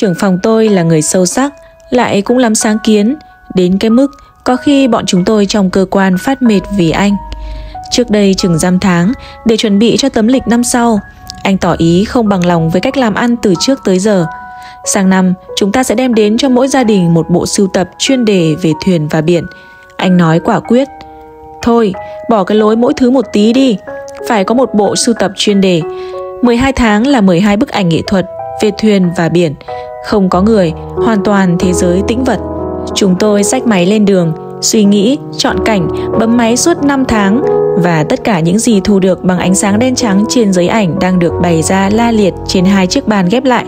Trưởng phòng tôi là người sâu sắc, lại cũng lắm sáng kiến, đến cái mức có khi bọn chúng tôi trong cơ quan phát mệt vì anh. Trước đây chừng giam tháng, để chuẩn bị cho tấm lịch năm sau, anh tỏ ý không bằng lòng với cách làm ăn từ trước tới giờ. Sang năm, chúng ta sẽ đem đến cho mỗi gia đình một bộ sưu tập chuyên đề về thuyền và biển. Anh nói quả quyết. Thôi, bỏ cái lối mỗi thứ một tí đi. Phải có một bộ sưu tập chuyên đề. 12 tháng là 12 bức ảnh nghệ thuật về thuyền và biển. Không có người, hoàn toàn thế giới tĩnh vật. Chúng tôi xách máy lên đường, suy nghĩ, chọn cảnh, bấm máy suốt 5 tháng và tất cả những gì thu được bằng ánh sáng đen trắng trên giấy ảnh đang được bày ra la liệt trên hai chiếc bàn ghép lại.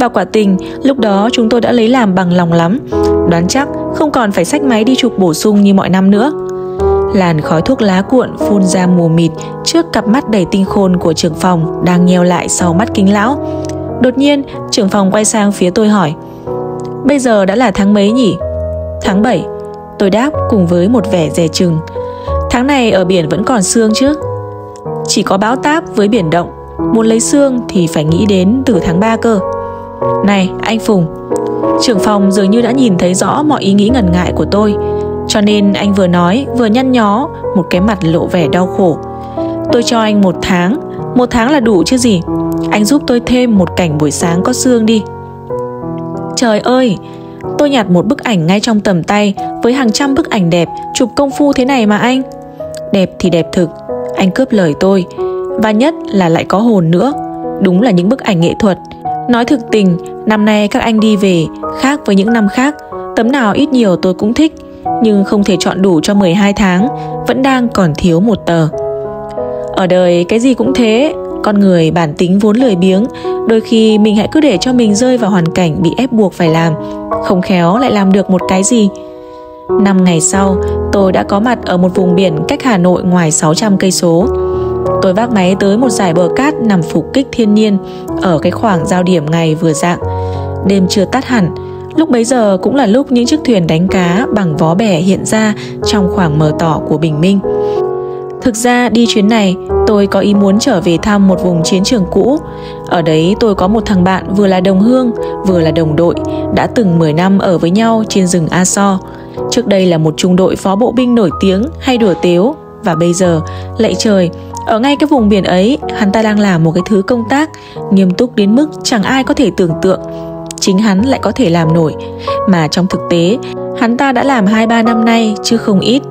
Và quả tình, lúc đó chúng tôi đã lấy làm bằng lòng lắm. Đoán chắc không còn phải xách máy đi chụp bổ sung như mọi năm nữa. Làn khói thuốc lá cuộn phun ra mù mịt trước cặp mắt đầy tinh khôn của trưởng phòng đang nheo lại sau mắt kính lão. Đột nhiên, trưởng phòng quay sang phía tôi hỏi Bây giờ đã là tháng mấy nhỉ? Tháng 7 Tôi đáp cùng với một vẻ dè chừng Tháng này ở biển vẫn còn sương chứ? Chỉ có bão táp với biển động Muốn lấy xương thì phải nghĩ đến từ tháng 3 cơ. Này anh Phùng. Trưởng phòng dường như đã nhìn thấy rõ mọi ý nghĩ ngần ngại của tôi Cho nên anh vừa nói vừa nhăn nhó Một cái mặt lộ vẻ đau khổ. Tôi cho anh một tháng một tháng là đủ chứ gì? Anh giúp tôi thêm một cảnh buổi sáng có xương đi. Trời ơi! Tôi nhặt một bức ảnh ngay trong tầm tay Với hàng trăm bức ảnh đẹp, Chụp công phu thế này mà anh. Đẹp thì đẹp thực. Anh cướp lời tôi. Và nhất là lại có hồn nữa. Đúng là những bức ảnh nghệ thuật. Nói thực tình, Năm nay các anh đi về, Khác với những năm khác. Tấm nào ít nhiều tôi cũng thích. Nhưng không thể chọn đủ cho 12 tháng, Vẫn đang còn thiếu một tờ. Ở đời cái gì cũng thế, con người bản tính vốn lười biếng, đôi khi mình hãy cứ để cho mình rơi vào hoàn cảnh bị ép buộc phải làm, không khéo lại làm được một cái gì. Năm ngày sau, tôi đã có mặt ở một vùng biển cách Hà Nội ngoài 600 cây số. Tôi vác máy tới một giải bờ cát nằm phục kích thiên nhiên, ở cái khoảng giao điểm ngày vừa dạng. Đêm chưa tắt hẳn, Lúc bấy giờ cũng là lúc những chiếc thuyền đánh cá bằng vó bè hiện ra trong khoảng mờ tỏ của bình minh. Thực ra đi chuyến này tôi có ý muốn trở về thăm một vùng chiến trường cũ. Ở đấy tôi có một thằng bạn vừa là đồng hương, vừa là đồng đội, đã từng 10 năm ở với nhau trên rừng Aso. Trước đây là một trung đội phó bộ binh nổi tiếng hay đùa tiếu và bây giờ, lạy trời, ở ngay cái vùng biển ấy, hắn ta đang làm một cái thứ công tác nghiêm túc đến mức chẳng ai có thể tưởng tượng. Chính hắn lại có thể làm nổi, mà trong thực tế, hắn ta đã làm 2-3 năm nay chứ không ít.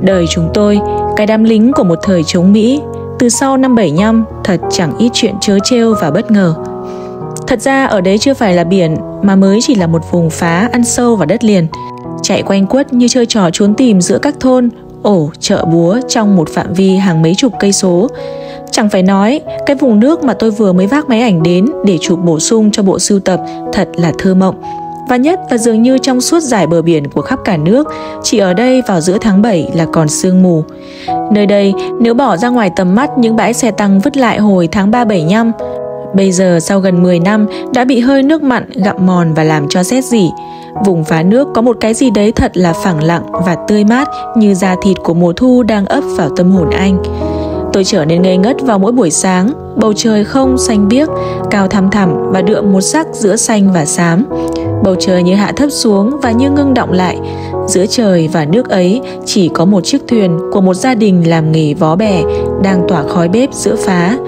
Đời chúng tôi, cái đám lính của một thời chống Mỹ từ sau năm 75 thật chẳng ít chuyện chớ trêu và bất ngờ. Thật ra ở đấy chưa phải là biển mà mới chỉ là một vùng phá ăn sâu vào đất liền. Chạy quanh quất như chơi trò trốn tìm giữa các thôn, ổ, chợ búa trong một phạm vi hàng mấy chục cây số. Chẳng phải nói, cái vùng nước mà tôi vừa mới vác máy ảnh đến để chụp bổ sung cho bộ sưu tập thật là thơ mộng. Và nhất là dường như trong suốt dải bờ biển của khắp cả nước, chỉ ở đây vào giữa tháng 7 là còn sương mù. Nơi đây, nếu bỏ ra ngoài tầm mắt những bãi xe tăng vứt lại hồi tháng 3-7 bây giờ sau gần 10 năm đã bị hơi nước mặn gặm mòn và làm cho rét rỉ. Vùng phá nước có một cái gì đấy thật là phẳng lặng và tươi mát như da thịt của mùa thu đang ấp vào tâm hồn anh. Tôi trở nên ngây ngất vào mỗi buổi sáng, bầu trời không xanh biếc, cao thăm thẳm và đượm một sắc giữa xanh và xám. Bầu trời như hạ thấp xuống và như ngưng động lại. Giữa trời và nước ấy chỉ có một chiếc thuyền của một gia đình làm nghề vó bè đang tỏa khói bếp giữa phá.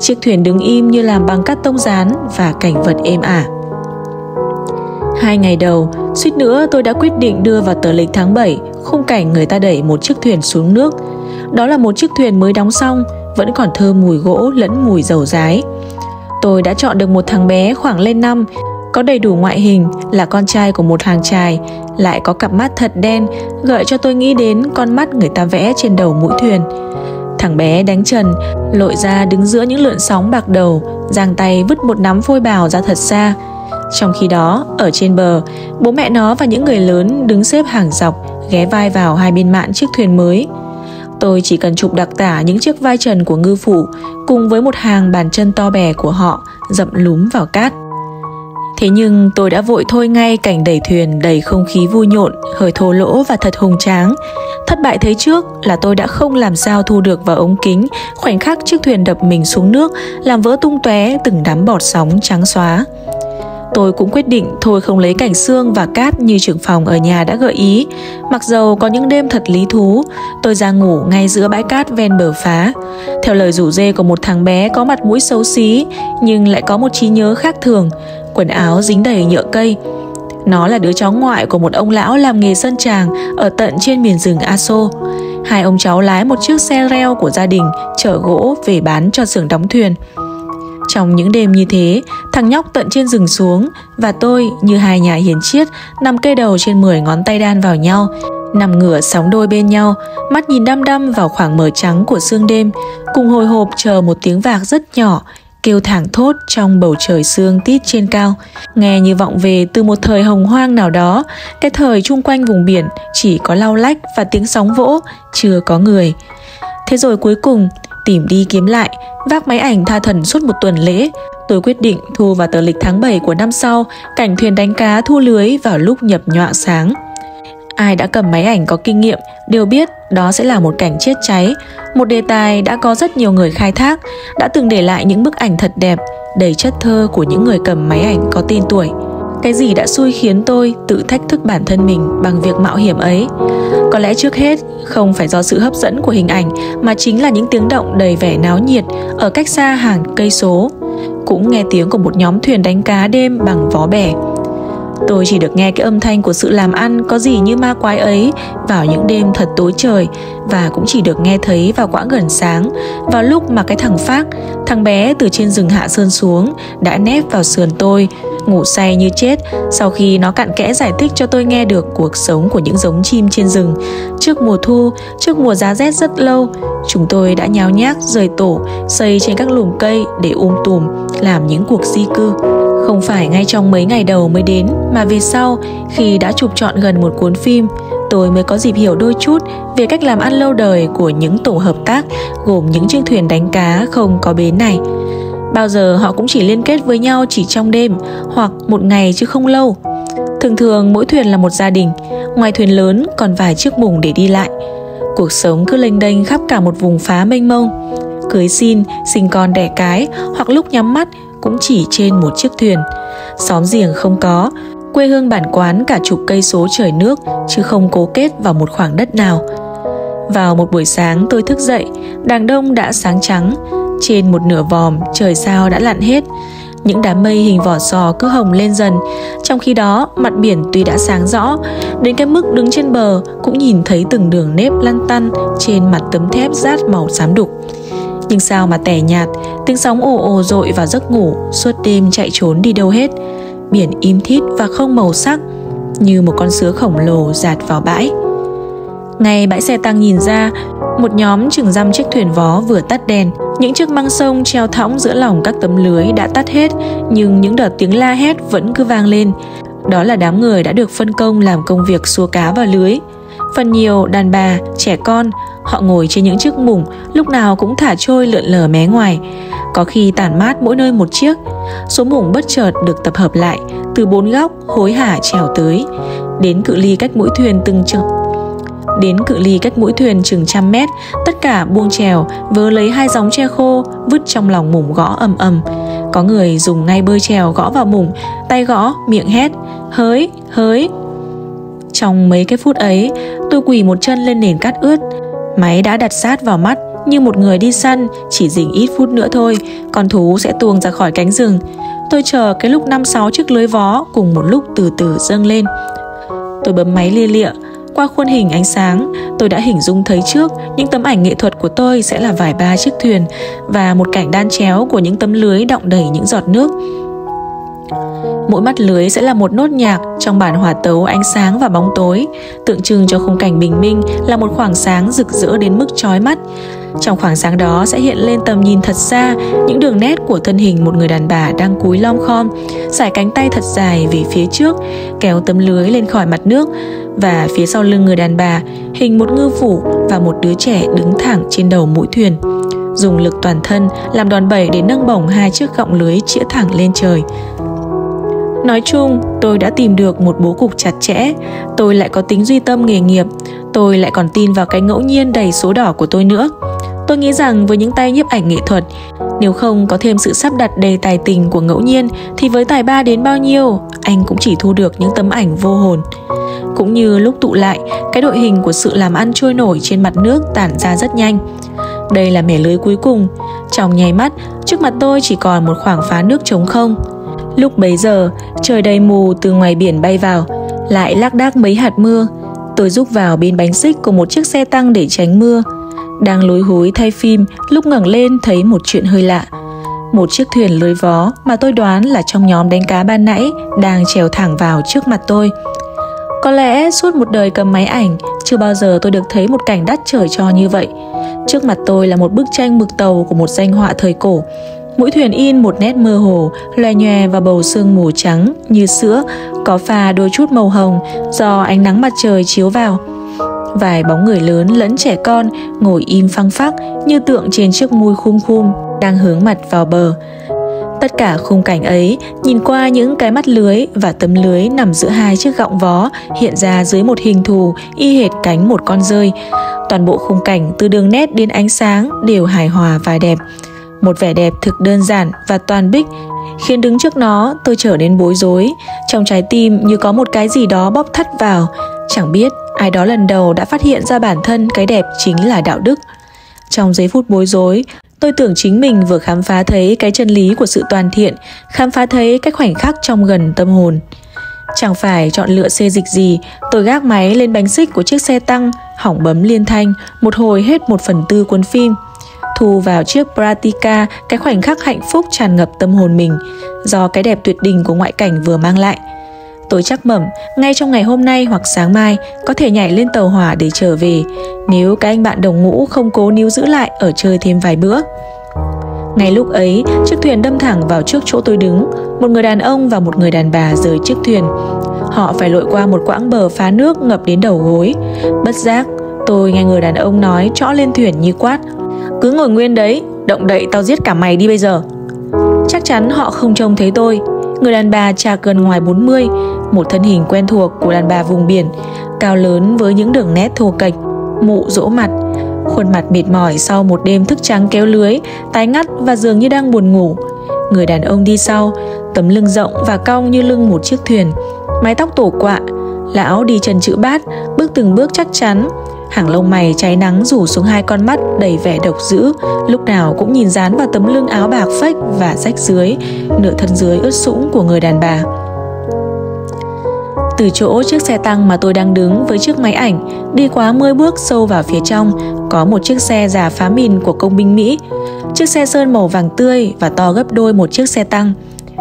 Chiếc thuyền đứng im như làm bằng cắt tông rán và cảnh vật êm ả. Hai ngày đầu, suýt nữa tôi đã quyết định đưa vào tờ lịch tháng 7 khung cảnh người ta đẩy một chiếc thuyền xuống nước. Đó là một chiếc thuyền mới đóng xong, vẫn còn thơm mùi gỗ lẫn mùi dầu rái. Tôi đã chọn được một thằng bé khoảng lên năm có đầy đủ ngoại hình, là con trai của một hàng trài lại có cặp mắt thật đen, gợi cho tôi nghĩ đến con mắt người ta vẽ trên đầu mũi thuyền. Thằng bé đánh trần, lội ra đứng giữa những lượn sóng bạc đầu, giang tay vứt một nắm phôi bào ra thật xa. Trong khi đó, ở trên bờ, bố mẹ nó và những người lớn đứng xếp hàng dọc, ghé vai vào hai bên mạn chiếc thuyền mới. Tôi chỉ cần chụp đặc tả những chiếc vai trần của ngư phủ, cùng với một hàng bàn chân to bè của họ, dậm lúm vào cát. Thế nhưng tôi đã vội thôi ngay cảnh đẩy thuyền đầy không khí vui nhộn, hơi thô lỗ và thật hùng tráng. Thất bại thấy trước là tôi đã không làm sao thu được vào ống kính khoảnh khắc chiếc thuyền đập mình xuống nước làm vỡ tung tóe từng đám bọt sóng trắng xóa. Tôi cũng quyết định thôi không lấy cảnh xương và cát như trưởng phòng ở nhà đã gợi ý. Mặc dầu có những đêm thật lý thú, tôi ra ngủ ngay giữa bãi cát ven bờ phá. Theo lời rủ dê của một thằng bé có mặt mũi xấu xí, nhưng lại có một trí nhớ khác thường, quần áo dính đầy nhựa cây. Nó là đứa cháu ngoại của một ông lão làm nghề sân tràng ở tận trên miền rừng Aso. Hai ông cháu lái một chiếc xe reo của gia đình chở gỗ về bán cho xưởng đóng thuyền. Trong những đêm như thế, thằng nhóc tận trên rừng xuống và tôi như hai nhà hiền chiết nằm cây đầu trên 10 ngón tay đan vào nhau, nằm ngửa sóng đôi bên nhau, mắt nhìn đăm đăm vào khoảng mờ trắng của sương đêm, cùng hồi hộp chờ một tiếng vạc rất nhỏ kêu thảng thốt trong bầu trời sương tít trên cao, nghe như vọng về từ một thời hồng hoang nào đó, cái thời chung quanh vùng biển chỉ có lau lách và tiếng sóng vỗ, chưa có người. Thế rồi cuối cùng, tìm đi kiếm lại, vác máy ảnh tha thần suốt một tuần lễ, tôi quyết định thu vào tờ lịch tháng 7 của năm sau cảnh thuyền đánh cá thu lưới vào lúc nhập nhọa sáng. Ai đã cầm máy ảnh có kinh nghiệm đều biết đó sẽ là một cảnh chết cháy, một đề tài đã có rất nhiều người khai thác, đã từng để lại những bức ảnh thật đẹp, đầy chất thơ của những người cầm máy ảnh có tên tuổi. Cái gì đã xui khiến tôi tự thách thức bản thân mình bằng việc mạo hiểm ấy? Có lẽ trước hết không phải do sự hấp dẫn của hình ảnh mà chính là những tiếng động đầy vẻ náo nhiệt ở cách xa hàng cây số. Cũng nghe tiếng của một nhóm thuyền đánh cá đêm bằng vó bè. Tôi chỉ được nghe cái âm thanh của sự làm ăn có gì như ma quái ấy vào những đêm thật tối trời và cũng chỉ được nghe thấy vào quãng gần sáng, vào lúc mà cái thằng Phác, thằng bé từ trên rừng hạ sơn xuống đã nép vào sườn tôi, ngủ say như chết sau khi nó cặn kẽ giải thích cho tôi nghe được cuộc sống của những giống chim trên rừng. Trước mùa thu, trước mùa giá rét rất lâu, chúng tôi đã nháo nhác rời tổ, xây trên các lùm cây để um tùm, làm những cuộc di cư. Không phải ngay trong mấy ngày đầu mới đến mà về sau khi đã chụp trọn gần một cuốn phim tôi mới có dịp hiểu đôi chút về cách làm ăn lâu đời của những tổ hợp tác gồm những chiếc thuyền đánh cá không có bến này. Bao giờ họ cũng chỉ liên kết với nhau chỉ trong đêm hoặc một ngày chứ không lâu. Thường thường mỗi thuyền là một gia đình, ngoài thuyền lớn còn vài chiếc bùng để đi lại. Cuộc sống cứ lênh đênh khắp cả một vùng phá mênh mông. Cưới xin, sinh con đẻ cái hoặc lúc nhắm mắt cũng chỉ trên một chiếc thuyền. Xóm giềng không có, quê hương bản quán cả chục cây số trời nước chứ không cố kết vào một khoảng đất nào. Vào một buổi sáng tôi thức dậy, đàng đông đã sáng trắng, trên một nửa vòm trời sao đã lặn hết. Những đám mây hình vỏ sò cứ hồng lên dần Trong khi đó mặt biển tuy đã sáng rõ Đến cái mức đứng trên bờ Cũng nhìn thấy từng đường nếp lăn tăn Trên mặt tấm thép rát màu xám đục nhưng sao mà tẻ nhạt, Tiếng sóng ồ ồ dội vào giấc ngủ Suốt đêm chạy trốn đi đâu hết. Biển im thít và không màu sắc, Như một con sứa khổng lồ dạt vào bãi. Ngay bãi xe tăng nhìn ra, Một nhóm chừng dăm chiếc thuyền vó vừa tắt đèn. Những chiếc măng sông treo thõng giữa lòng các tấm lưới đã tắt hết, Nhưng những đợt tiếng la hét vẫn cứ vang lên. Đó là đám người đã được phân công làm công việc xua cá vào lưới. Phần nhiều đàn bà, trẻ con, họ ngồi trên những chiếc mùng lúc nào cũng thả trôi lượn lờ mé ngoài. Có khi tản mát mỗi nơi một chiếc. Số mùng bất chợt được tập hợp lại từ bốn góc hối hả trèo tới. Đến cự ly cách mũi thuyền từng chừng Đến cự ly cách mũi thuyền chừng trăm mét, tất cả buông chèo, vớ lấy hai gióng tre khô, vứt trong lòng mùng gõ ầm ầm. Có người dùng ngay bơi chèo gõ vào mùng, tay gõ, miệng hét, hới, hới, trong mấy cái phút ấy, quỳ một chân lên nền cát ướt. Máy đã đặt sát vào mắt như một người đi săn, chỉ dình ít phút nữa thôi, con thú sẽ tuồng ra khỏi cánh rừng. Tôi chờ cái lúc năm sáu chiếc lưới vó cùng một lúc từ từ dâng lên. Tôi bấm máy lia lịa, qua khuôn hình ánh sáng, tôi đã hình dung thấy trước những tấm ảnh nghệ thuật của tôi sẽ là vài ba chiếc thuyền và một cảnh đan chéo của những tấm lưới đọng đầy những giọt nước. Mỗi mắt lưới sẽ là một nốt nhạc trong bản hòa tấu ánh sáng và bóng tối, tượng trưng cho khung cảnh bình minh là một khoảng sáng rực rỡ đến mức chói mắt. Trong khoảng sáng đó sẽ hiện lên tầm nhìn thật xa những đường nét của thân hình một người đàn bà đang cúi lom khom, giải cánh tay thật dài về phía trước, kéo tấm lưới lên khỏi mặt nước và phía sau lưng người đàn bà hình một ngư phủ và một đứa trẻ đứng thẳng trên đầu mũi thuyền dùng lực toàn thân làm đòn bẩy để nâng bổng hai chiếc gọng lưới chĩa thẳng lên trời. Nói chung, tôi đã tìm được một bố cục chặt chẽ, tôi lại có tính duy tâm nghề nghiệp, tôi lại còn tin vào cái ngẫu nhiên đầy số đỏ của tôi nữa. Tôi nghĩ rằng với những tay nhiếp ảnh nghệ thuật, Nếu không có thêm sự sắp đặt đầy tài tình của ngẫu nhiên thì với tài ba đến bao nhiêu, anh cũng chỉ thu được những tấm ảnh vô hồn. Cũng như lúc tụ lại, cái đội hình của sự làm ăn trôi nổi trên mặt nước tản ra rất nhanh. Đây là mẻ lưới cuối cùng. Trong nháy mắt, trước mặt tôi chỉ còn một khoảng phá nước trống không. Lúc bấy giờ, trời đầy mù từ ngoài biển bay vào, lại lác đác mấy hạt mưa. Tôi rúc vào bên bánh xích của một chiếc xe tăng để tránh mưa. Đang lối hối thay phim, lúc ngẩng lên thấy một chuyện hơi lạ. Một chiếc thuyền lưới vó mà tôi đoán là trong nhóm đánh cá ban nãy đang trèo thẳng vào trước mặt tôi. Có lẽ suốt một đời cầm máy ảnh, chưa bao giờ tôi được thấy một cảnh đắt trời cho như vậy. Trước mặt tôi là một bức tranh mực tàu của một danh họa thời cổ. Mũi thuyền in một nét mơ hồ, loè nhòe và bầu sương mù trắng như sữa, có pha đôi chút màu hồng do ánh nắng mặt trời chiếu vào. Vài bóng người lớn lẫn trẻ con ngồi im phăng phắc như tượng trên chiếc mui khum khum đang hướng mặt vào bờ. Tất cả khung cảnh ấy nhìn qua những cái mắt lưới và tấm lưới nằm giữa hai chiếc gọng vó hiện ra dưới một hình thù y hệt cánh một con rơi. Toàn bộ khung cảnh từ đường nét đến ánh sáng đều hài hòa và đẹp. Một vẻ đẹp thực đơn giản và toàn bích khiến đứng trước nó tôi trở nên bối rối. Trong trái tim như có một cái gì đó bóp thắt vào. Chẳng biết ai đó lần đầu đã phát hiện ra bản thân cái đẹp chính là đạo đức. Trong giây phút bối rối, tôi tưởng chính mình vừa khám phá thấy cái chân lý của sự toàn thiện, khám phá thấy cái khoảnh khắc trong gần tâm hồn. Chẳng phải chọn lựa xê dịch gì, tôi gác máy lên bánh xích của chiếc xe tăng, hỏng bấm liên thanh, một hồi hết một phần tư cuốn phim. Thu vào chiếc Pratica cái khoảnh khắc hạnh phúc tràn ngập tâm hồn mình, do cái đẹp tuyệt đình của ngoại cảnh vừa mang lại. Tôi chắc mẩm, ngay trong ngày hôm nay hoặc sáng mai có thể nhảy lên tàu hỏa để trở về, nếu các anh bạn đồng ngũ không cố níu giữ lại ở chơi thêm vài bữa. Ngay lúc ấy, chiếc thuyền đâm thẳng vào trước chỗ tôi đứng, một người đàn ông và một người đàn bà rời chiếc thuyền. Họ phải lội qua một quãng bờ phá nước ngập đến đầu gối. Bất giác, tôi nghe người đàn ông nói trõ lên thuyền như quát. Cứ ngồi nguyên đấy, động đậy tao giết cả mày đi bây giờ. Chắc chắn họ không trông thấy tôi. Người đàn bà chạc gần ngoài 40, một thân hình quen thuộc của đàn bà vùng biển, cao lớn với những đường nét thô kệch, mụ rỗ mặt, khuôn mặt mệt mỏi sau một đêm thức trắng kéo lưới, tái ngắt và dường như đang buồn ngủ. Người đàn ông đi sau, tấm lưng rộng và cong như lưng một chiếc thuyền, mái tóc tổ quạ, lão đi chân chữ bát, bước từng bước chắc chắn, hàng lông mày cháy nắng rủ xuống hai con mắt đầy vẻ độc dữ, lúc nào cũng nhìn dán vào tấm lưng áo bạc phách và rách dưới, nửa thân dưới ướt sũng của người đàn bà. Từ chỗ chiếc xe tăng mà tôi đang đứng với chiếc máy ảnh, đi quá 10 bước sâu vào phía trong, có một chiếc xe giả phá mìn của công binh Mỹ. Chiếc xe sơn màu vàng tươi và to gấp đôi một chiếc xe tăng.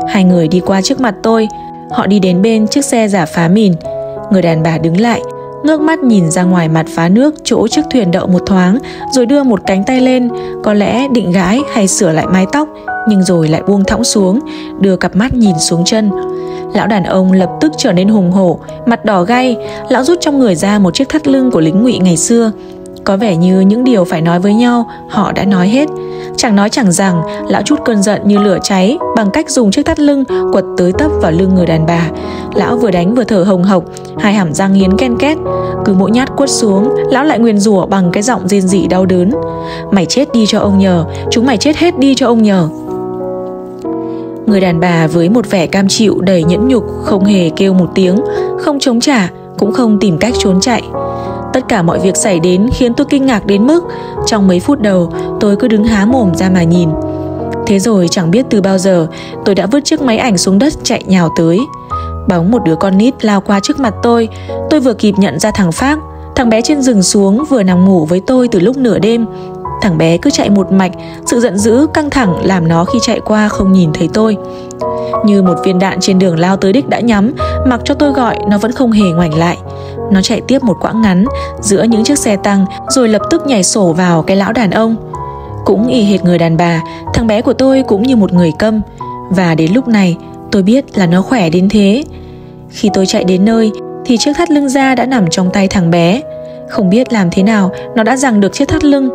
Hai người đi qua trước mặt tôi, họ đi đến bên chiếc xe giả phá mìn. Người đàn bà đứng lại, ngước mắt nhìn ra ngoài mặt phá nước chỗ chiếc thuyền đậu một thoáng, rồi đưa một cánh tay lên, có lẽ định gãi hay sửa lại mái tóc, nhưng rồi lại buông thõng xuống, đưa cặp mắt nhìn xuống chân. Lão đàn ông lập tức trở nên hùng hổ, mặt đỏ gay, lão rút trong người ra một chiếc thắt lưng của lính ngụy ngày xưa. Có vẻ như những điều phải nói với nhau, họ đã nói hết. Chẳng nói chẳng rằng, lão chút cơn giận như lửa cháy bằng cách dùng chiếc thắt lưng quật tới tấp vào lưng người đàn bà. Lão vừa đánh vừa thở hồng hộc, hai hàm răng nghiến ken két. Cứ mỗi nhát quất xuống, lão lại nguyền rủa bằng cái giọng rên rỉ đau đớn. Mày chết đi cho ông nhờ, chúng mày chết hết đi cho ông nhờ. Người đàn bà với một vẻ cam chịu đầy nhẫn nhục không hề kêu một tiếng, không chống trả, cũng không tìm cách trốn chạy. Tất cả mọi việc xảy đến khiến tôi kinh ngạc đến mức trong mấy phút đầu tôi cứ đứng há mồm ra mà nhìn. Thế rồi chẳng biết từ bao giờ tôi đã vứt chiếc máy ảnh xuống đất chạy nhào tới. Bóng một đứa con nít lao qua trước mặt tôi, tôi vừa kịp nhận ra thằng Phác, thằng bé trên rừng xuống vừa nằm ngủ với tôi từ lúc nửa đêm. Thằng bé cứ chạy một mạch, sự giận dữ căng thẳng làm nó khi chạy qua không nhìn thấy tôi. Như một viên đạn trên đường lao tới đích đã nhắm, mặc cho tôi gọi nó vẫn không hề ngoảnh lại. Nó chạy tiếp một quãng ngắn giữa những chiếc xe tăng rồi lập tức nhảy sổ vào cái lão đàn ông. Cũng y hệt người đàn bà, thằng bé của tôi cũng như một người câm. Và đến lúc này tôi biết là nó khỏe đến thế. Khi tôi chạy đến nơi thì chiếc thắt lưng da đã nằm trong tay thằng bé. Không biết làm thế nào nó đã giằng được chiếc thắt lưng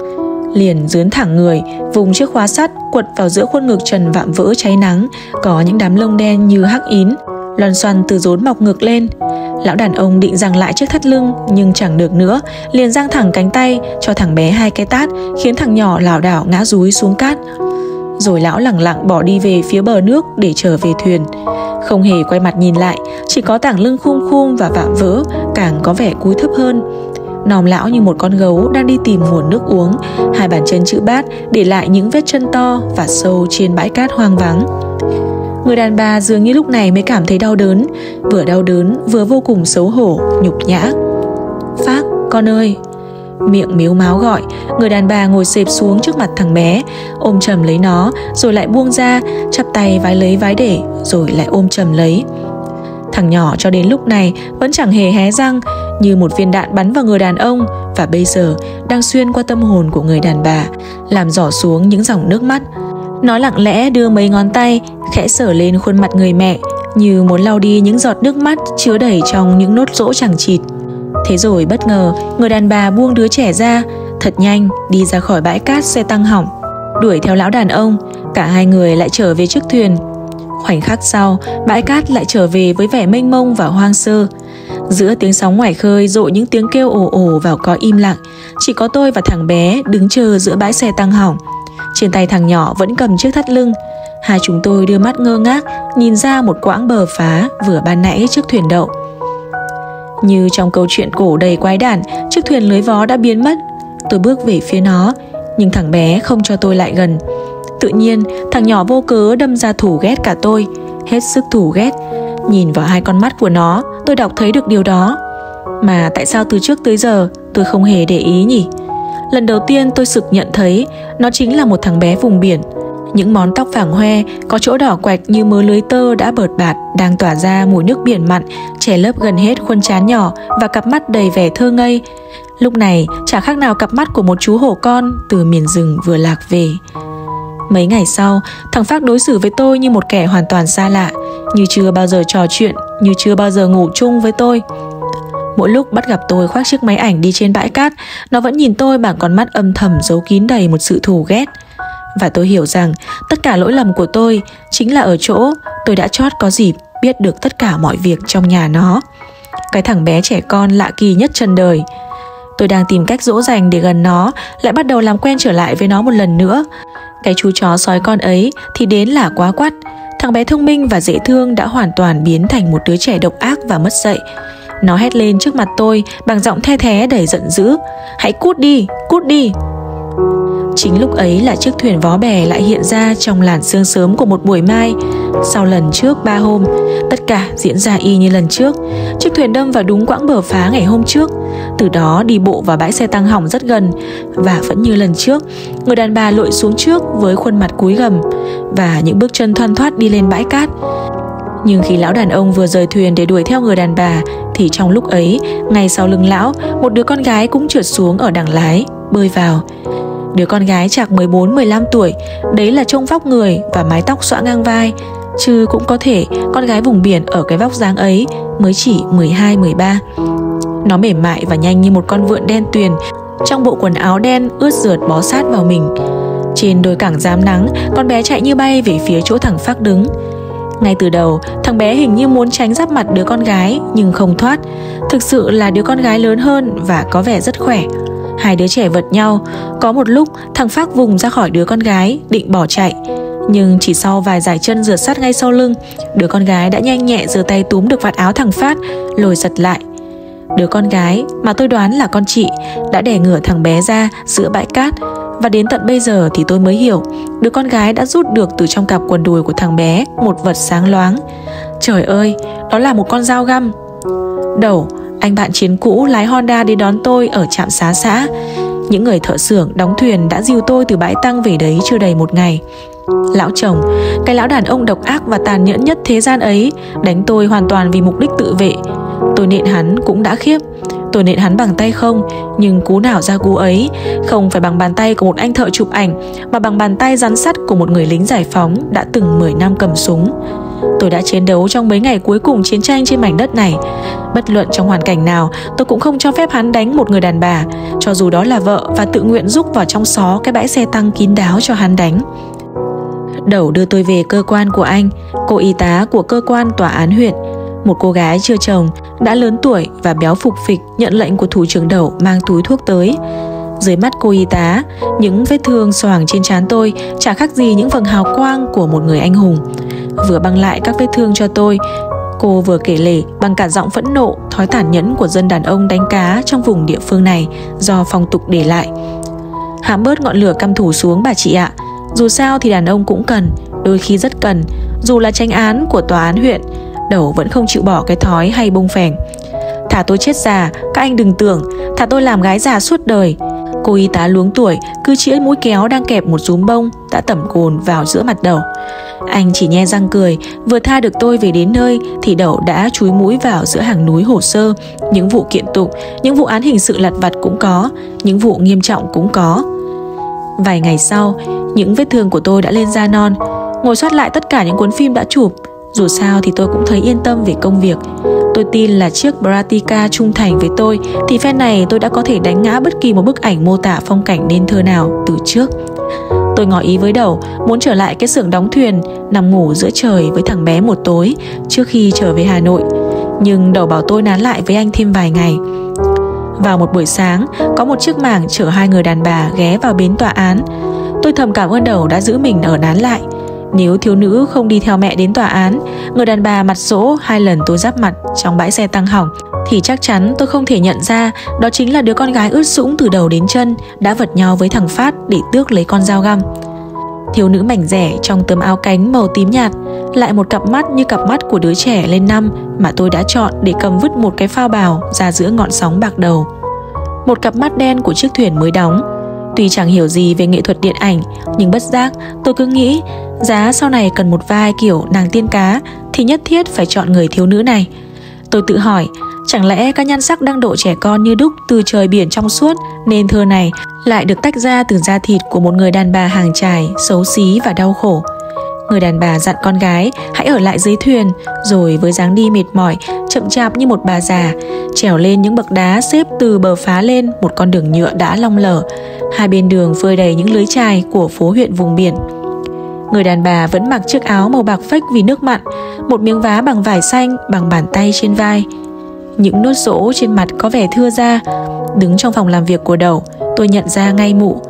liền dướn thẳng người, vùng chiếc khóa sắt quật vào giữa khuôn ngực trần vạm vỡ cháy nắng, có những đám lông đen như hắc ín, loàn xoăn từ rốn mọc ngược lên. Lão đàn ông định giằng lại chiếc thắt lưng nhưng chẳng được nữa, liền giang thẳng cánh tay cho thằng bé hai cái tát, khiến thằng nhỏ lảo đảo ngã rúi xuống cát. Rồi lão lẳng lặng bỏ đi về phía bờ nước để trở về thuyền Không hề quay mặt nhìn lại Chỉ có tảng lưng khum khum và vạm vỡ Càng có vẻ cúi thấp hơn Nòm lão như một con gấu đang đi tìm nguồn nước uống Hai bàn chân chữ bát để lại những vết chân to và sâu trên bãi cát hoang vắng Người đàn bà dường như lúc này mới cảm thấy đau đớn. Vừa đau đớn vừa vô cùng xấu hổ, nhục nhã. Phác, con ơi! Miệng miếu máu gọi Người đàn bà ngồi xếp xuống trước mặt thằng bé Ôm chầm lấy nó Rồi lại buông ra Chắp tay vái lấy vái để Rồi lại ôm chầm lấy. Thằng nhỏ cho đến lúc này Vẫn chẳng hề hé răng Như một viên đạn bắn vào người đàn ông Và bây giờ đang xuyên qua tâm hồn của người đàn bà Làm giỏ xuống những dòng nước mắt. Nó lặng lẽ đưa mấy ngón tay Khẽ sở lên khuôn mặt người mẹ, Như muốn lau đi những giọt nước mắt Chứa đầy trong những nốt rỗ chẳng chịt. Thế rồi bất ngờ, Người đàn bà buông đứa trẻ ra, Thật nhanh, đi ra khỏi bãi cát xe tăng hỏng. Đuổi theo lão đàn ông, Cả hai người lại trở về chiếc thuyền. Khoảnh khắc sau, Bãi cát lại trở về với vẻ mênh mông và hoang sơ. Giữa tiếng sóng ngoài khơi Rộ những tiếng kêu ồ ồ vào có im lặng, Chỉ có tôi và thằng bé Đứng chờ giữa bãi xe tăng hỏng. Trên tay thằng nhỏ vẫn cầm chiếc thắt lưng Hai chúng tôi đưa mắt ngơ ngác Nhìn ra một quãng bờ phá Vừa ban nãy chiếc thuyền đậu như trong câu chuyện cổ đầy quái đản, chiếc thuyền lưới vó đã biến mất. Tôi bước về phía nó, nhưng thằng bé không cho tôi lại gần. Tự nhiên, thằng nhỏ vô cớ đâm ra thủ ghét cả tôi, hết sức thủ ghét. Nhìn vào hai con mắt của nó, tôi đọc thấy được điều đó. Mà tại sao từ trước tới giờ tôi không hề để ý nhỉ? Lần đầu tiên tôi sực nhận thấy nó chính là một thằng bé vùng biển, những món tóc vàng hoe có chỗ đỏ quạch như mớ lưới tơ đã bợt bạt đang tỏa ra mùi nước biển mặn trẻ lớp gần hết khuôn trán nhỏ và cặp mắt đầy vẻ thơ ngây. Lúc này chả khác nào cặp mắt của một chú hổ con từ miền rừng vừa lạc về. Mấy ngày sau, thằng Phác đối xử với tôi như một kẻ hoàn toàn xa lạ, như chưa bao giờ trò chuyện, như chưa bao giờ ngủ chung với tôi. Mỗi lúc bắt gặp tôi khoác chiếc máy ảnh đi trên bãi cát, nó vẫn nhìn tôi bằng con mắt âm thầm giấu kín đầy một sự thù ghét. Và tôi hiểu rằng tất cả lỗi lầm của tôi chính là ở chỗ tôi đã chót có dịp biết được tất cả mọi việc trong nhà nó. Cái thằng bé trẻ con lạ kỳ nhất trần đời. Tôi đang tìm cách dỗ dành để gần nó, lại bắt đầu làm quen trở lại với nó một lần nữa. Cái chú chó sói con ấy thì đến là quá quắt. Thằng bé thông minh và dễ thương đã hoàn toàn biến thành một đứa trẻ độc ác và mất dạy. Nó hét lên trước mặt tôi bằng giọng the thé đầy giận dữ. Hãy cút đi, cút đi, Chính lúc ấy là chiếc thuyền vó bè lại hiện ra trong làn sương sớm của một buổi mai. Sau lần trước ba hôm, tất cả diễn ra y như lần trước. Chiếc thuyền đâm vào đúng quãng bờ phá ngày hôm trước. Từ đó đi bộ vào bãi xe tăng hỏng rất gần và vẫn như lần trước, người đàn bà lội xuống trước với khuôn mặt cúi gầm và những bước chân thoăn thoát đi lên bãi cát. Nhưng khi lão đàn ông vừa rời thuyền để đuổi theo người đàn bà thì trong lúc ấy, ngay sau lưng lão, một đứa con gái cũng trượt xuống ở đằng lái, bơi vào. Đứa con gái chạc 14-15 tuổi Đấy là trông vóc người và mái tóc xõa ngang vai Chứ cũng có thể con gái vùng biển ở cái vóc dáng ấy mới chỉ 12-13 Nó mềm mại và nhanh như một con vượn đen tuyền Trong bộ quần áo đen ướt rượt bó sát vào mình. Trên đôi cảng giám nắng Con bé chạy như bay về phía chỗ thằng Phác đứng ngay từ đầu, thằng bé hình như muốn tránh giáp mặt đứa con gái nhưng không thoát. Thực sự là đứa con gái lớn hơn và có vẻ rất khỏe. Hai đứa trẻ vật nhau Có một lúc thằng Phác vùng ra khỏi đứa con gái Định bỏ chạy Nhưng chỉ sau vài giải chân rửa sát ngay sau lưng Đứa con gái đã nhanh nhẹ giơ tay túm được vạt áo thằng Phát Lồi giật lại Đứa con gái mà tôi đoán là con chị Đã đè ngửa thằng bé ra giữa bãi cát Và đến tận bây giờ thì tôi mới hiểu Đứa con gái đã rút được từ trong cặp quần đùi của thằng bé Một vật sáng loáng Trời ơi, đó là một con dao găm Đầu anh bạn chiến cũ lái Honda đi đón tôi ở trạm xá xã. Những người thợ xưởng đóng thuyền đã dìu tôi từ bãi tăng về đấy chưa đầy một ngày. Lão chồng, cái lão đàn ông độc ác và tàn nhẫn nhất thế gian ấy, đánh tôi hoàn toàn vì mục đích tự vệ. Tôi nện hắn cũng đã khiếp. Tôi nện hắn bằng tay không, nhưng cú nào ra cú ấy, không phải bằng bàn tay của một anh thợ chụp ảnh, mà bằng bàn tay rắn sắt của một người lính giải phóng đã từng 10 năm cầm súng. Tôi đã chiến đấu trong mấy ngày cuối cùng chiến tranh trên mảnh đất này. Bất luận trong hoàn cảnh nào, tôi cũng không cho phép hắn đánh một người đàn bà, cho dù đó là vợ và tự nguyện giúp vào trong xó cái bãi xe tăng kín đáo cho hắn đánh. Đầu đưa tôi về cơ quan của anh, cô y tá của cơ quan tòa án huyện, một cô gái chưa chồng, đã lớn tuổi và béo phục phịch nhận lệnh của thủ trưởng đầu mang túi thuốc tới. Dưới mắt cô y tá, những vết thương xoàng trên trán tôi chả khác gì những vầng hào quang của một người anh hùng. Vừa băng lại các vết thương cho tôi, cô vừa kể lể bằng cả giọng phẫn nộ thói tàn nhẫn của dân đàn ông đánh cá trong vùng địa phương này do phong tục để lại. Hãm bớt ngọn lửa căm thủ xuống bà chị ạ. Dù sao thì đàn ông cũng cần, đôi khi rất cần, dù là tranh án của tòa án huyện, đầu vẫn không chịu bỏ cái thói hay bông phèn. Thả tôi chết già, các anh đừng tưởng, thả tôi làm gái già suốt đời. Cô y tá luống tuổi, cứ chĩa mũi kéo đang kẹp một rúm bông, đã tẩm cồn vào giữa mặt đầu. Anh chỉ nhe răng cười, vừa tha được tôi về đến nơi thì đầu đã chúi mũi vào giữa hàng núi hồ sơ. Những vụ kiện tụng, những vụ án hình sự lặt vặt cũng có, những vụ nghiêm trọng cũng có. Vài ngày sau, những vết thương của tôi đã lên da non, ngồi soát lại tất cả những cuốn phim đã chụp. Dù sao thì tôi cũng thấy yên tâm về công việc. Tôi tin là chiếc Bratica trung thành với tôi thì phen này tôi đã có thể đánh ngã bất kỳ một bức ảnh mô tả phong cảnh nên thơ nào từ trước. Tôi ngỏ ý với đầu muốn trở lại cái xưởng đóng thuyền nằm ngủ giữa trời với thằng bé một tối trước khi trở về Hà Nội. Nhưng đầu bảo tôi nán lại với anh thêm vài ngày. Vào một buổi sáng, có một chiếc mảng chở hai người đàn bà ghé vào bến tòa án. Tôi thầm cảm ơn đầu đã giữ mình ở nán lại. Nếu thiếu nữ không đi theo mẹ đến tòa án, người đàn bà mặt sỗ hai lần tôi giáp mặt trong bãi xe tăng hỏng, thì chắc chắn tôi không thể nhận ra đó chính là đứa con gái ướt sũng từ đầu đến chân đã vật nhau với thằng Phát để tước lấy con dao găm. Thiếu nữ mảnh rẻ trong tấm áo cánh màu tím nhạt, lại một cặp mắt như cặp mắt của đứa trẻ lên năm mà tôi đã chọn để cầm vứt một cái phao bào ra giữa ngọn sóng bạc đầu. Một cặp mắt đen của chiếc thuyền mới đóng. Tuy chẳng hiểu gì về nghệ thuật điện ảnh, nhưng bất giác tôi cứ nghĩ giá sau này cần một vai kiểu nàng tiên cá thì nhất thiết phải chọn người thiếu nữ này. Tôi tự hỏi, chẳng lẽ các nhan sắc đang độ trẻ con như đúc từ trời biển trong suốt nên thơ này lại được tách ra từ da thịt của một người đàn bà hàng trải, xấu xí và đau khổ. Người đàn bà dặn con gái hãy ở lại dưới thuyền rồi với dáng đi mệt mỏi, chậm chạp như một bà già, trèo lên những bậc đá xếp từ bờ phá lên một con đường nhựa đã long lở. Hai bên đường phơi đầy những lưới chài của phố huyện vùng biển. Người đàn bà vẫn mặc chiếc áo màu bạc phách vì nước mặn, một miếng vá bằng vải xanh bằng bàn tay trên vai. Những nốt rỗ trên mặt có vẻ thưa ra. Đứng trong phòng làm việc của đầu, tôi nhận ra ngay mụ.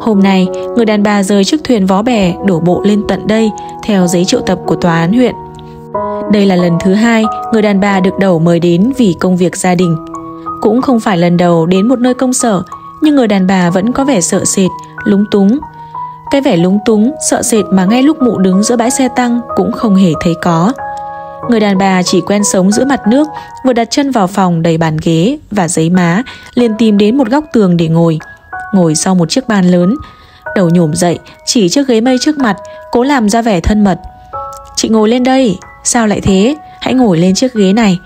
Hôm nay, người đàn bà rời chiếc thuyền vó bè đổ bộ lên tận đây theo giấy triệu tập của tòa án huyện. Đây là lần thứ hai người đàn bà được đầu mời đến vì công việc gia đình. Cũng không phải lần đầu đến một nơi công sở, nhưng người đàn bà vẫn có vẻ sợ sệt, lúng túng. Cái vẻ lúng túng, sợ sệt mà ngay lúc mụ đứng giữa bãi xe tăng cũng không hề thấy có. Người đàn bà chỉ quen sống giữa mặt nước, vừa đặt chân vào phòng đầy bàn ghế và giấy má, liền tìm đến một góc tường để ngồi. Ngồi sau một chiếc bàn lớn, đầu nhổm dậy, chỉ chiếc ghế mây trước mặt, cố làm ra vẻ thân mật. Chị ngồi lên đây, sao lại thế? Hãy ngồi lên chiếc ghế này.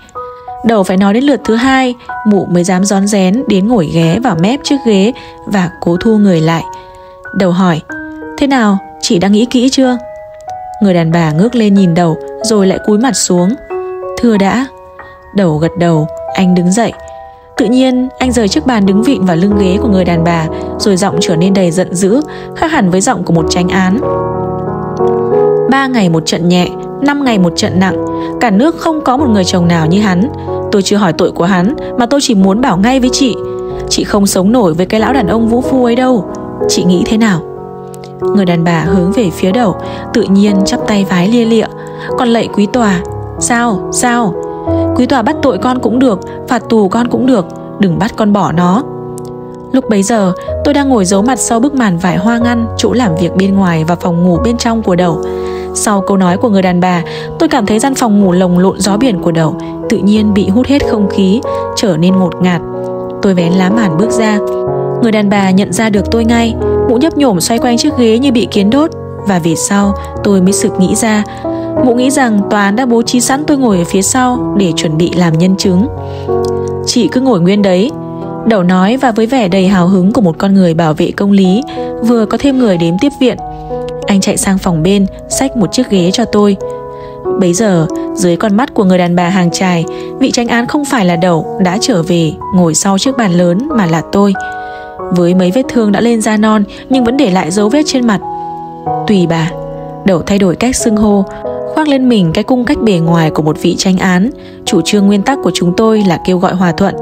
Đầu phải nói đến lượt thứ hai, mụ mới dám rón rén đến ngồi ghé vào mép chiếc ghế và cố thu người lại. Đầu hỏi, thế nào, chị đã nghĩ kỹ chưa? Người đàn bà ngước lên nhìn đầu rồi lại cúi mặt xuống. Thưa đã. Đầu gật đầu, anh đứng dậy. Tự nhiên anh rời chiếc bàn đứng vịn vào lưng ghế của người đàn bà rồi giọng trở nên đầy giận dữ, khác hẳn với giọng của một tranh án. Ba ngày một trận nhẹ, năm ngày một trận nặng, cả nước không có một người chồng nào như hắn. Tôi chưa hỏi tội của hắn mà tôi chỉ muốn bảo ngay với chị, chị không sống nổi với cái lão đàn ông vũ phu ấy đâu. Chị nghĩ thế nào? Người đàn bà hướng về phía đầu Tự nhiên chắp tay vái lia lịa Còn lạy quý tòa Sao, sao Quý tòa bắt tội con cũng được, Phạt tù con cũng được, Đừng bắt con bỏ nó. Lúc bấy giờ, tôi đang ngồi giấu mặt sau bức màn vải hoa ngăn, Chỗ làm việc bên ngoài và phòng ngủ bên trong của đầu Sau câu nói của người đàn bà, Tôi cảm thấy gian phòng ngủ lồng lộn gió biển của đầu Tự nhiên bị hút hết không khí, Trở nên ngột ngạt. Tôi vén lá màn bước ra. Người đàn bà nhận ra được tôi ngay. Mũ nhấp nhổm xoay quanh chiếc ghế như bị kiến đốt. Và về sau, tôi mới sực nghĩ ra Mụ nghĩ rằng tòa án đã bố trí sẵn tôi ngồi ở phía sau Để chuẩn bị làm nhân chứng. Chị cứ ngồi nguyên đấy. Đầu nói và với vẻ đầy hào hứng của một con người bảo vệ công lý Vừa có thêm người đến tiếp viện. Anh chạy sang phòng bên Xách một chiếc ghế cho tôi. Bấy giờ dưới con mắt của người đàn bà hàng trài Vị tranh án không phải là đầu Đã trở về ngồi sau chiếc bàn lớn Mà là tôi. Với mấy vết thương đã lên da non nhưng vẫn để lại dấu vết trên mặt. Tùy bà, đầu thay đổi cách xưng hô, khoác lên mình cái cung cách bề ngoài của một vị tranh án, chủ trương nguyên tắc của chúng tôi là kêu gọi hòa thuận.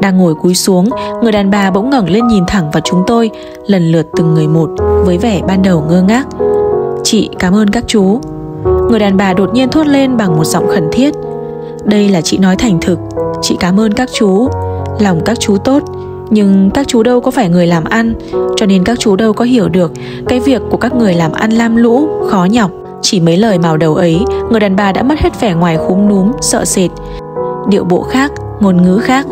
Đang ngồi cúi xuống, người đàn bà bỗng ngẩng lên nhìn thẳng vào chúng tôi, lần lượt từng người một, với vẻ ban đầu ngơ ngác. Chị cảm ơn các chú. Người đàn bà đột nhiên thốt lên bằng một giọng khẩn thiết. Đây là chị nói thành thực, chị cảm ơn các chú. Lòng các chú tốt, nhưng các chú đâu có phải người làm ăn, cho nên các chú đâu có hiểu được cái việc của các người làm ăn lam lũ, khó nhọc. Chỉ mấy lời màu đầu ấy, người đàn bà đã mất hết vẻ ngoài khúm núm, sợ sệt. Điệu bộ khác, ngôn ngữ khác.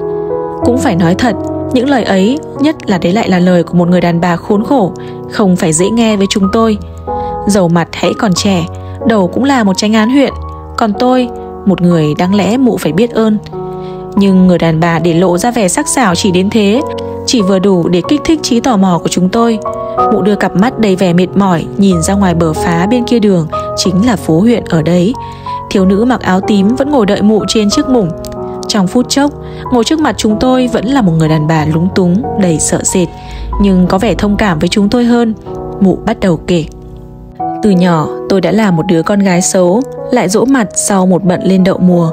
Cũng phải nói thật, những lời ấy nhất là đấy lại là lời của một người đàn bà khốn khổ, không phải dễ nghe với chúng tôi. Dầu mặt hãy còn trẻ, đầu cũng là một tranh án huyện, còn tôi, một người đáng lẽ mụ phải biết ơn. Nhưng người đàn bà để lộ ra vẻ sắc sảo chỉ đến thế, chỉ vừa đủ để kích thích trí tò mò của chúng tôi. Mụ đưa cặp mắt đầy vẻ mệt mỏi nhìn ra ngoài bờ phá bên kia đường, chính là phố huyện ở đấy. Thiếu nữ mặc áo tím vẫn ngồi đợi mụ trên chiếc mủng. Trong phút chốc, ngồi trước mặt chúng tôi vẫn là một người đàn bà lúng túng, đầy sợ sệt, nhưng có vẻ thông cảm với chúng tôi hơn. Mụ bắt đầu kể. Từ nhỏ, tôi đã là một đứa con gái xấu, lại dỗ mặt sau một bận lên đậu mùa.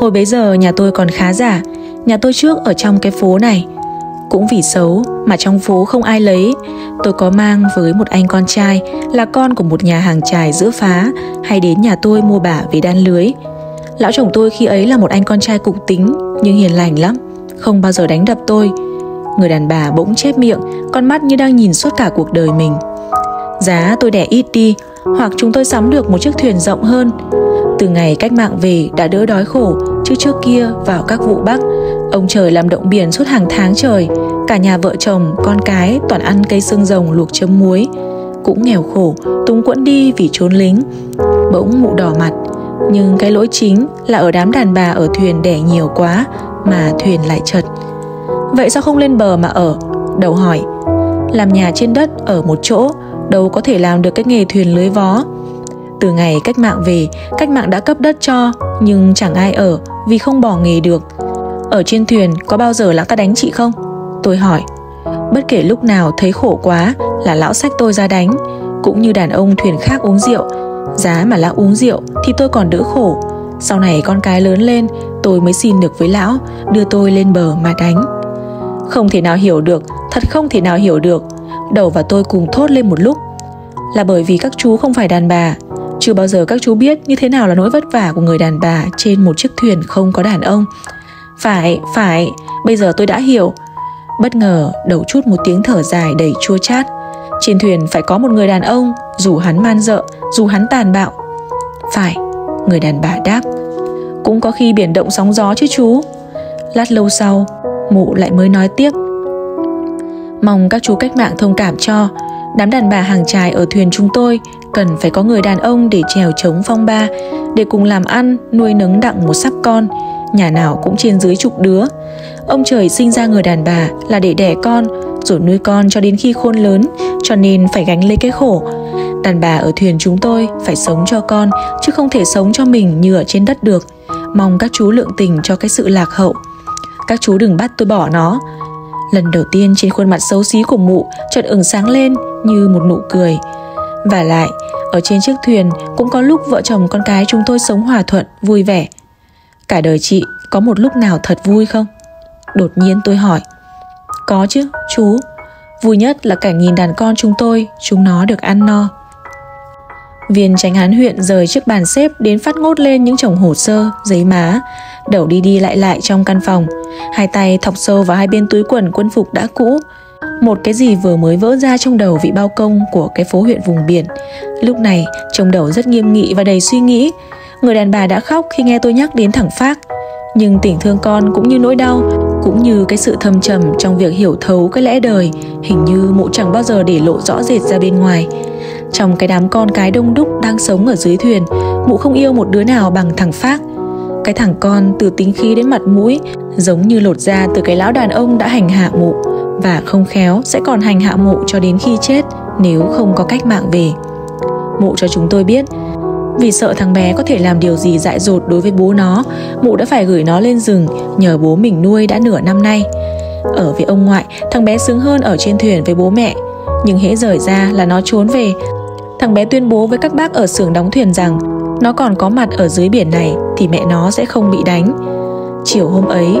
Hồi bấy giờ nhà tôi còn khá giả, nhà tôi trước ở trong cái phố này. Cũng vì xấu mà trong phố không ai lấy, tôi có mang với một anh con trai là con của một nhà hàng trài giữa phá hay đến nhà tôi mua bả về đan lưới. Lão chồng tôi khi ấy là một anh con trai cục tính nhưng hiền lành lắm, không bao giờ đánh đập tôi. Người đàn bà bỗng chép miệng, con mắt như đang nhìn suốt cả cuộc đời mình. Giá tôi đẻ ít đi, hoặc chúng tôi sắm được một chiếc thuyền rộng hơn. Từ ngày cách mạng về đã đỡ đói khổ, chứ trước kia vào các vụ Bắc, ông trời làm động biển suốt hàng tháng trời, cả nhà vợ chồng, con cái toàn ăn cây xương rồng luộc chấm muối. Cũng nghèo khổ, túng quẫn đi vì trốn lính. Bỗng mụ đỏ mặt, nhưng cái lỗi chính là ở đám đàn bà ở thuyền đẻ nhiều quá mà thuyền lại chật. Vậy sao không lên bờ mà ở? Đầu hỏi. Làm nhà trên đất ở một chỗ đâu có thể làm được cái nghề thuyền lưới vó. Từ ngày cách mạng về, cách mạng đã cấp đất cho, nhưng chẳng ai ở vì không bỏ nghề được. Ở trên thuyền có bao giờ lão ta đánh chị không? Tôi hỏi. Bất kể lúc nào thấy khổ quá là lão sách tôi ra đánh, cũng như đàn ông thuyền khác uống rượu. Giá mà lão uống rượu thì tôi còn đỡ khổ. Sau này con cái lớn lên, tôi mới xin được với lão, đưa tôi lên bờ mà đánh. Không thể nào hiểu được, thật không thể nào hiểu được Đầu và tôi cùng thốt lên một lúc Là bởi vì các chú không phải đàn bà Chưa bao giờ các chú biết như thế nào là nỗi vất vả của người đàn bà Trên một chiếc thuyền không có đàn ông phải, phải, bây giờ tôi đã hiểu. Bất ngờ đầu chút một tiếng thở dài đầy chua chát. Trên thuyền phải có một người đàn ông Dù hắn man dợ, dù hắn tàn bạo. Phải, người đàn bà đáp. Cũng có khi biển động sóng gió chứ chú. Lát lâu sau Mụ lại mới nói tiếp. Mong các chú cách mạng thông cảm cho. Đám đàn bà hàng trài ở thuyền chúng tôi Cần phải có người đàn ông để trèo chống phong ba Để cùng làm ăn, nuôi nấng đặng một sắp con. Nhà nào cũng trên dưới chục đứa. Ông trời sinh ra người đàn bà là để đẻ con Rồi nuôi con cho đến khi khôn lớn Cho nên phải gánh lấy cái khổ. Đàn bà ở thuyền chúng tôi phải sống cho con Chứ không thể sống cho mình như ở trên đất được. Mong các chú lượng tình cho cái sự lạc hậu. Các chú đừng bắt tôi bỏ nó. Lần đầu tiên trên khuôn mặt xấu xí của mụ chợt ửng sáng lên như một nụ cười. Và lại, ở trên chiếc thuyền cũng có lúc vợ chồng con cái chúng tôi sống hòa thuận, vui vẻ. Cả đời chị có một lúc nào thật vui không? Đột nhiên tôi hỏi. Có chứ, chú. Vui nhất là cảnh nhìn đàn con chúng tôi, chúng nó được ăn no. Viên tránh án huyện rời chiếc bàn xếp đến phát ngốt lên những chồng hồ sơ, giấy má, đầu đi đi lại lại trong căn phòng, hai tay thọc sâu vào hai bên túi quần quân phục đã cũ. Một cái gì vừa mới vỡ ra trong đầu vị bao công của cái phố huyện vùng biển. Lúc này, trông đầu rất nghiêm nghị và đầy suy nghĩ. Người đàn bà đã khóc khi nghe tôi nhắc đến thẳng Phác. Nhưng tình thương con cũng như nỗi đau, cũng như cái sự thâm trầm trong việc hiểu thấu cái lẽ đời, hình như mụ chẳng bao giờ để lộ rõ rệt ra bên ngoài. Trong cái đám con cái đông đúc đang sống ở dưới thuyền, mụ không yêu một đứa nào bằng thằng Phác. Cái thằng con từ tính khí đến mặt mũi giống như lột ra từ cái lão đàn ông đã hành hạ mụ và không khéo sẽ còn hành hạ mụ cho đến khi chết nếu không có cách mạng về. Mụ cho chúng tôi biết vì sợ thằng bé có thể làm điều gì dại dột đối với bố nó, mụ đã phải gửi nó lên rừng nhờ bố mình nuôi đã nửa năm nay. Ở với ông ngoại, thằng bé sướng hơn ở trên thuyền với bố mẹ. Nhưng hễ rời ra là nó trốn về Thằng bé tuyên bố với các bác ở xưởng đóng thuyền rằng nó còn có mặt ở dưới biển này thì mẹ nó sẽ không bị đánh. Chiều hôm ấy,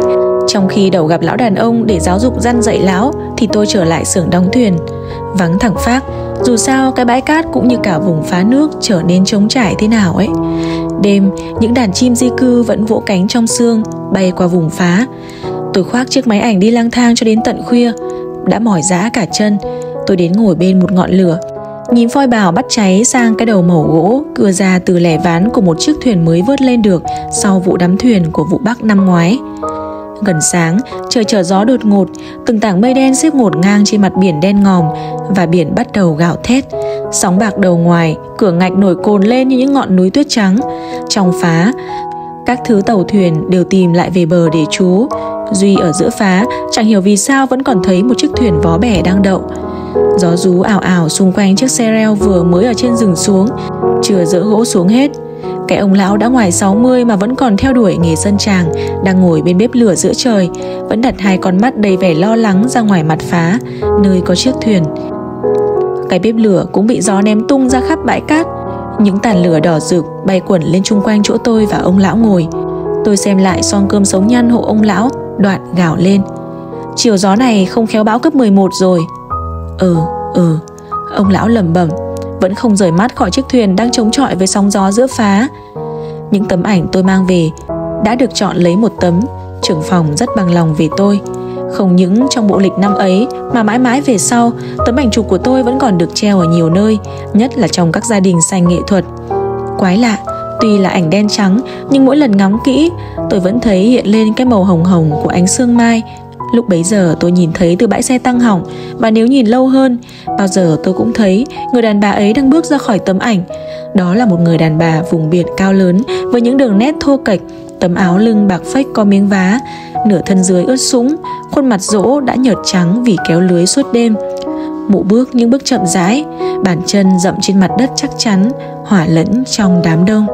Trong khi đầu gặp lão đàn ông để giáo dục răn dạy lão thì tôi trở lại xưởng đóng thuyền. Vắng thẳng phát, dù sao cái bãi cát cũng như cả vùng phá nước trở nên trống trải thế nào ấy. Đêm, những đàn chim di cư vẫn vỗ cánh trong sương, bay qua vùng phá. Tôi khoác chiếc máy ảnh đi lang thang cho đến tận khuya, đã mỏi rã cả chân. Tôi đến ngồi bên một ngọn lửa, nhìn phoi bào bắt cháy sang cái đầu mẩu gỗ cưa ra từ lẻ ván của một chiếc thuyền mới vớt lên được sau vụ đắm thuyền của vụ Bắc năm ngoái. Gần sáng, trời trở gió đột ngột, từng tảng mây đen xếp ngổn ngang trên mặt biển đen ngòm và biển bắt đầu gào thét. Sóng bạc đầu ngoài, cửa ngạch nổi cồn lên như những ngọn núi tuyết trắng. Trong phá, các thứ tàu thuyền đều tìm lại về bờ để trú. Duy ở giữa phá, chẳng hiểu vì sao vẫn còn thấy một chiếc thuyền vó bè đang đậu. Gió rú ảo ảo xung quanh chiếc xe reo vừa mới ở trên rừng xuống, chưa dỡ gỗ xuống hết. Cái ông lão đã ngoài 60 mà vẫn còn theo đuổi nghề dân tràng, đang ngồi bên bếp lửa giữa trời, vẫn đặt hai con mắt đầy vẻ lo lắng ra ngoài mặt phá, nơi có chiếc thuyền. Cái bếp lửa cũng bị gió ném tung ra khắp bãi cát, những tàn lửa đỏ rực bay quẩn lên chung quanh chỗ tôi và ông lão ngồi. Tôi xem lại son cơm sống nhăn hộ ông lão, đoạn gào lên. Chiều gió này không khéo bão cấp 11 rồi. Ừ, ừ, ông lão lẩm bẩm vẫn không rời mắt khỏi chiếc thuyền đang chống chọi với sóng gió giữa phá. Những tấm ảnh tôi mang về đã được chọn lấy một tấm, trưởng phòng rất bằng lòng về tôi. Không những trong bộ lịch năm ấy mà mãi mãi về sau, tấm ảnh chụp của tôi vẫn còn được treo ở nhiều nơi, nhất là trong các gia đình xanh nghệ thuật. Quái lạ, tuy là ảnh đen trắng nhưng mỗi lần ngắm kỹ, tôi vẫn thấy hiện lên cái màu hồng hồng của ánh sương mai Lúc bấy giờ tôi nhìn thấy từ bãi xe tăng hỏng, Và nếu nhìn lâu hơn, Bao giờ tôi cũng thấy người đàn bà ấy đang bước ra khỏi tấm ảnh. Đó là một người đàn bà vùng biển cao lớn Với những đường nét thô kệch, Tấm áo lưng bạc phách có miếng vá, Nửa thân dưới ướt sũng, Khuôn mặt rỗ đã nhợt trắng vì kéo lưới suốt đêm. Mụ bước những bước chậm rãi, Bàn chân dậm trên mặt đất chắc chắn Hỏa lẫn trong đám đông.